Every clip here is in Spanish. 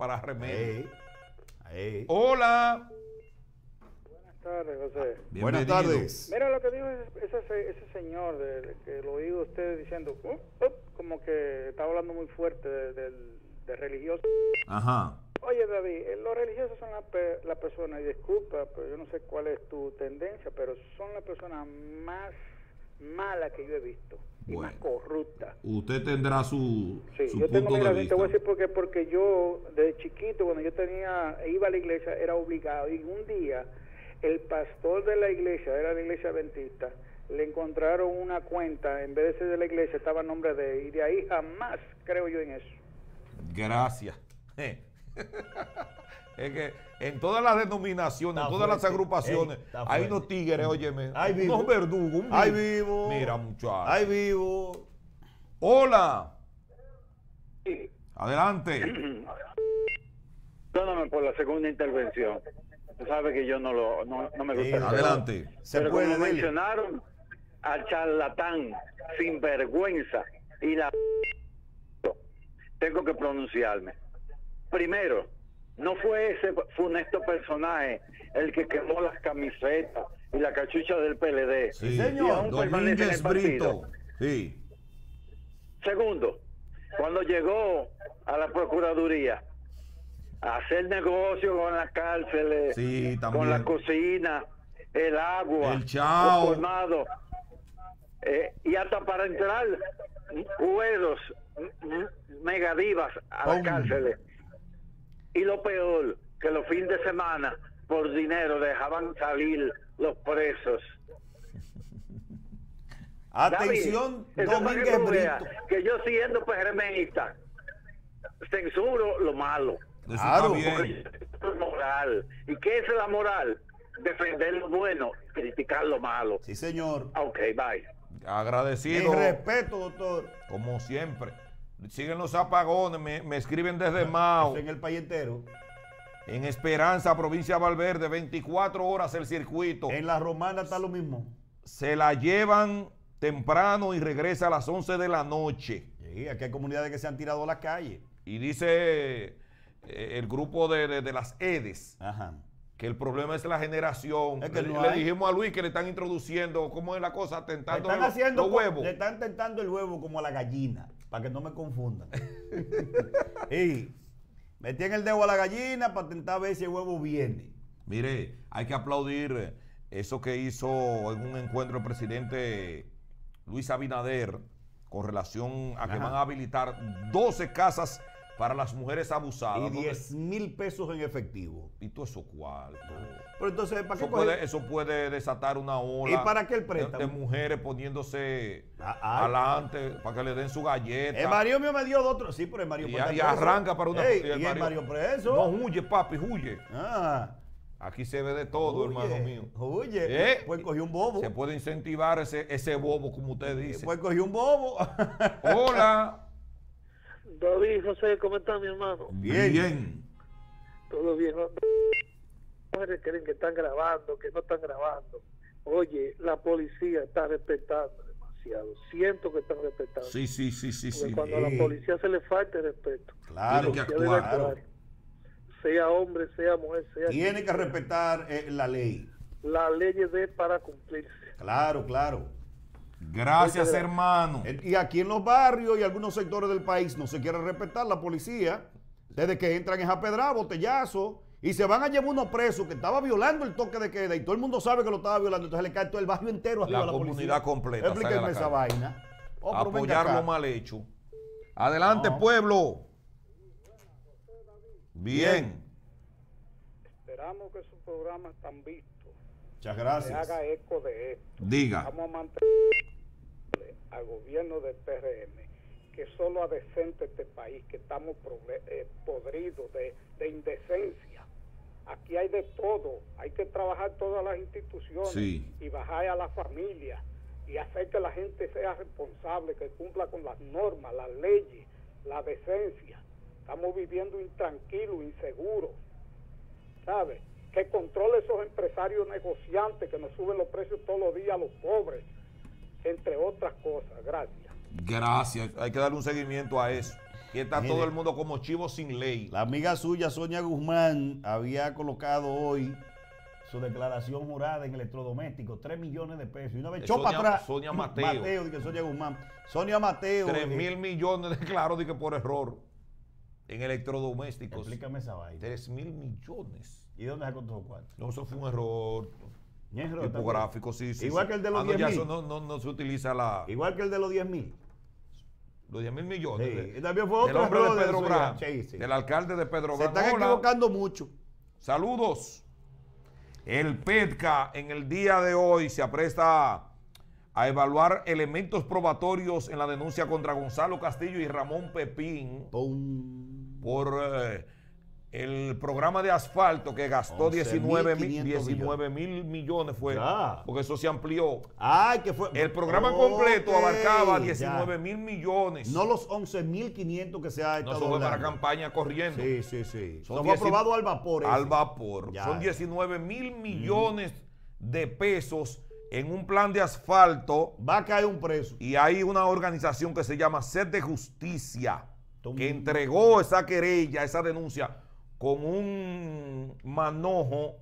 para remedio. Hola. Buenas tardes, José. Buenas tardes. Mira lo que dijo ese, ese, ese señor, de, de que lo oí usted diciendo, "Uh, uh", como que estaba hablando muy fuerte de, del- de religioso. Ajá. Oye, David, eh, los religiosos son las pe- las personas, y disculpa, pero yo no sé cuál es tu tendencia, pero son las personas más malas que yo he visto y más Bueno. corruptas. Usted tendrá su, Sí, su yo tengo, mira, de te vista. voy a decir por qué, porque yo desde chiquito, cuando yo tenía, iba a la iglesia, era obligado, y un día el pastor de la iglesia, era la iglesia adventista, le encontraron una cuenta, en vez de ser de la iglesia, estaba a nombre de él, y de ahí jamás creo yo en eso. Gracias. es que en todas las denominaciones, en todas las agrupaciones, Ey, hay unos tigres, óyeme, Ahí vivo. unos verdugos, un Ahí vivo. Mira, muchacho. Ahí vivo. Hola. Adelante. Perdóname por la segunda intervención. Tú sabes que yo no lo no, no me gusta. Sí, adelante. Se Pero puede, como dele. mencionaron al charlatán sin vergüenza y la tengo que pronunciarme. Primero, no fue ese funesto personaje el que quemó las camisetas y la cachucha del PLD. Sí, señor. Domínguez. Brito. Sí. Segundo, cuando llegó a la Procuraduría a hacer negocio con las cárceles, Sí, con la cocina, el agua, El chao. los colmados, eh, y hasta para entrar cueros, megadivas a las cárceles. Y lo peor, que los fines de semana, por dinero, dejaban salir los presos. Atención, que Domínguez veas Brito. Que yo siendo PRMista, censuro lo malo. Claro, moral. ¿Y qué es la moral? Defender lo bueno, criticar lo malo. Sí, señor. Ok, bye. Agradecido. respeto, doctor. Como siempre. Siguen los apagones, me, me escriben desde Mao. Eso en el país entero. En Esperanza, provincia de Valverde, 24 horas el circuito. En la romana está lo mismo. Se la llevan temprano y regresa a las 11 de la noche. Sí, aquí hay comunidades que se han tirado a la calle. Y dice eh, el grupo de, de- de las EDES Ajá. que el problema es la generación. Es que le, no le hay. dijimos a Luis que le están introduciendo, ¿cómo es la cosa? Le Tentando están los, haciendo los co- huevos. Le están tentando el huevo como a la gallina, para que no me confundan. y metían el dedo a la gallina para tentar ver si el huevo viene. Mire, hay que aplaudir eso que hizo en un encuentro el presidente Luis Abinader con relación a que van a habilitar 12 casas para las mujeres abusadas. Y ¿Dónde- 10 mil pesos en efectivo. Y todo eso cuarto. Pero entonces, ¿para qué Eso coger- puede, eso puede desatar una ola. ¿Y para qué el préstamo? De, mujeres poniéndose Ah, ah. adelante para que le den su galleta. El Mario mío me dio otro. Sí, pero el Mario y, y arranca para una. Ey, y el Mario, preso. No huye, papi, huye. Ah, Aquí se ve de todo, huye, hermano mío. Huye. Eh, Pues cogió un bobo. Se puede incentivar ese, ese bobo, como usted dice. Pues cogió un bobo. Hola. David, José, ¿cómo está mi hermano? Bien. Bien. Todo bien. Las mujeres creen que están grabando, que no están grabando. Oye, la policía está respetando demasiado. Siento que están respetando. Sí, sí, sí, sí, Porque sí. cuando a la policía se le falta el respeto, Claro, Tiene que actuar. actuar. Sea hombre, sea mujer, sea... Tiene que respetar eh, la ley. La ley es de para cumplirse. Claro, claro. Gracias, hermano. Eh, Y aquí en los barrios y algunos sectores del país no se quiere respetar la policía. Desde que entran en apedrar, botellazo. Y se van a llevar uno preso que estaba violando el toque de queda y todo el mundo sabe que lo estaba violando. Entonces le cae todo el barrio entero arriba La a la comunidad policía. completa sale a Explíquenme esa calle. vaina. Oh, Apoyar lo mal hecho. Adelante, No. pueblo. Bien. Esperamos que su programa tan visto Muchas gracias. haga eco de esto. Diga. Vamos a mantener al gobierno del PRM que solo adecente este país, que estamos eh, podridos de, de indecencia. Aquí hay de todo, hay que trabajar todas las instituciones Sí. y bajar a la familia y hacer que la gente sea responsable, que cumpla con las normas, las leyes, la decencia. Estamos viviendo intranquilos, inseguros, ¿sabe? Que controle esos empresarios negociantes que nos suben los precios todos los días a los pobres, entre otras cosas. Gracias. Gracias. Hay que darle un seguimiento a eso. Aquí está Mire. todo el mundo como chivo sin ley. La amiga suya, Sonia Guzmán, había colocado hoy su declaración jurada en electrodoméstico, 3 millones de pesos. Y una vez echó para atrás. Sonia Mateo. Mateo, dije Sonia Guzmán. Sonia Mateo. 3 eh, mil millones de claro, de que por error. En electrodomésticos. Explícame esa vaina. 3 mil millones. ¿Y dónde sacó todos los cuartos? No, eso fue un error Error tipográfico, sí, sí. Igual sí. que el de los Ah, no, ya 10.000. eso no, no, no se utiliza la. Igual que el de los 10 mil. los 10 mil millones. Sí, de- y también fue del hombre de de Pedro. Sí, sí. Del alcalde de Pedro Se Brán. están Hola. equivocando mucho. Saludos. El PETCA en el día de hoy se apresta a evaluar elementos probatorios en la denuncia contra Gonzalo Castillo y Ramón Pepín Pum. por eh, el programa de asfalto que gastó 19 mil 11.500 19 mil millones fue Ya. porque eso se amplió. Ay, que fue. El programa completo abarcaba ya. 19 mil millones. No los 11.500 que se ha No, estado eso fue para campaña corriendo. Sí, sí, sí. Son Eso fue 10 aprobado al vapor. ese. Al vapor. Ya. Son 19 mil millones de pesos en un plan de asfalto Va a caer un preso. y hay una organización que se llama Sed de Justicia Tom- que entregó esa querella, esa denuncia con un manojo,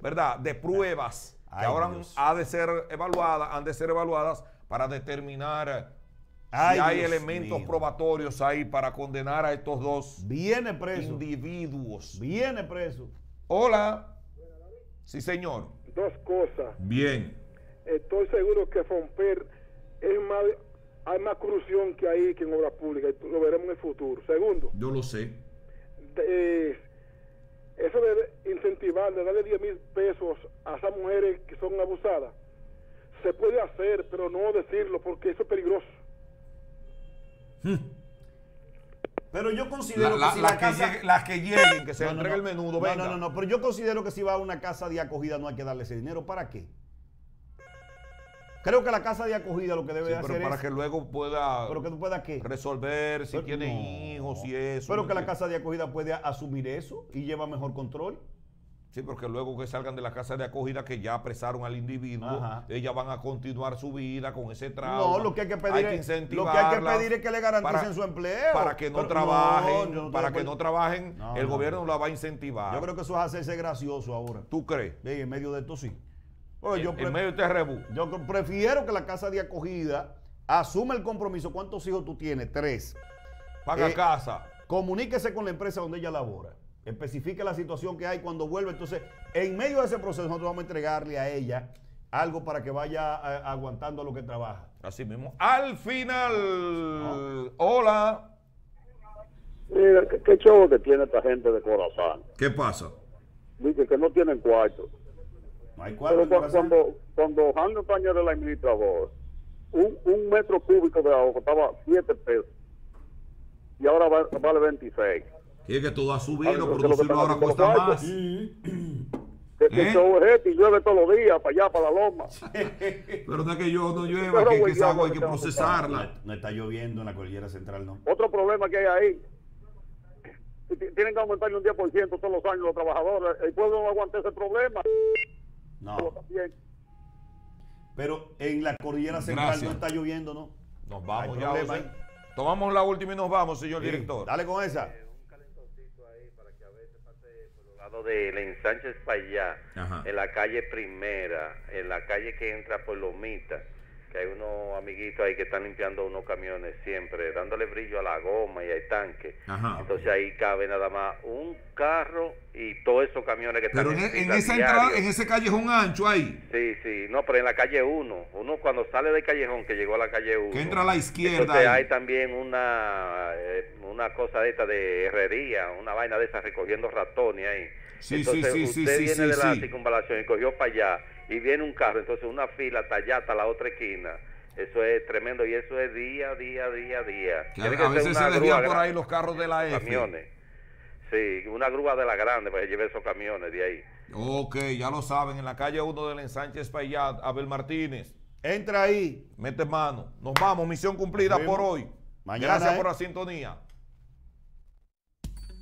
¿verdad? De pruebas que ahora Dios. ha de ser evaluadas, han de ser evaluadas para determinar Ay, si hay Dios elementos mío. probatorios ahí para condenar a estos dos Viene preso. individuos. Viene preso. Hola. Sí, señor. Dos cosas. Bien. Estoy seguro que Fomper es más, hay más corrupción que ahí que en obra pública. y Lo veremos en el futuro. Segundo, Yo lo sé. de- eso de incentivar, de darle 10 mil pesos a esas mujeres que son abusadas, se puede hacer, pero no decirlo porque eso es peligroso. Pero yo considero la- que si las la que casa... lleguen- las que lleguen, que se No, no, entregue no. el menudo, No, venga. No, no, no, pero yo considero que si va a una casa de acogida no hay que darle ese dinero. ¿Para qué? Creo que la casa de acogida lo que debe Sí, hacer pero para es... que luego pueda Pero que tú puedas qué. resolver si Pero tiene no. hijos y eso. Pero ¿me que la casa de acogida puede asumir eso y lleva mejor control. Sí, porque luego que salgan de la casa de acogida que ya apresaron al individuo, Ajá. ellas van a continuar su vida con ese trauma. No, lo que hay que pedir, es, lo que hay que pedir es que le garanticen para- su empleo. Para que no Pero- trabajen, no para de que no trabajen, No, el no, gobierno no. la va a incentivar. Yo creo que eso es hacerse gracioso ahora. ¿Tú crees? Sí, en medio de esto sí. Oye, yo, en, en medio de este rebú. yo prefiero que la casa de acogida asuma el compromiso. ¿Cuántos hijos tú tienes? Tres. Paga Eh, casa. Comuníquese con la empresa donde ella labora. Especifique la situación que hay cuando vuelve. Entonces, en medio de ese proceso, nosotros vamos a entregarle a ella algo para que vaya eh, aguantando lo que trabaja. Así mismo. Al final. Hola. Mira, ¿qué, qué show que tiene esta gente de corazón. ¿Qué pasa? Dice que no tienen cuarto. Hay cuarto Pero cuando, cuando Jaime Paño era el administrador, un, un metro cúbico de agua costaba 7 pesos. Y ahora va- vale 26. Y es que todo ha subido, lo que producirlo ahora cuesta más. ¿Qué, qué ¿Eh? este? Y llueve todos los días, para allá, para la loma. Pero no es que yo no llueva, que, que esa agua hay que procesarla. No, no está lloviendo en la cordillera central, no. Otro problema que hay ahí, tienen que aumentarle un 10% todos los años los trabajadores. El pueblo no aguanta ese problema. No. También. Pero en la cordillera central Gracias. no está lloviendo, ¿no? Nos Hay vamos ya. ahí. Tomamos la última y nos vamos, señor Sí, director. Dale con esa. lado del ensanche para allá, Ajá. en la calle Primera, en la calle que entra por Lomita, que hay unos amiguitos ahí que están limpiando unos camiones siempre, dándole brillo a la goma y al tanque. Ajá. Entonces ahí cabe nada más un carro y todos esos camiones que Pero están en, en esa entrada, en ese callejón ancho ahí, Sí, sí, no, pero en la calle 1, uno cuando sale del callejón que llegó a la calle 1. que entra a la izquierda. Entonces ahí. hay también una eh, una cosa de esta de herrería, una vaina de esa recogiendo ratones ahí. Sí, entonces sí, sí, sí, usted sí, viene sí, de la sí. circunvalación y cogió para allá y viene un carro, entonces una fila hasta allá, hasta la otra esquina. Eso es tremendo y eso es día, día, día, día. Que Tiene a, que a veces se una desvían grúa por ahí los carros de la F. camiones. Sí, una grúa de la grande para que lleve esos camiones de ahí. Ok, ya lo saben, en la calle 1 del ensanche Espaillat, Abel Martínez. Entra ahí. Mete mano. Nos vamos, misión cumplida por hoy. Mañana, Gracias ¿eh? por la sintonía.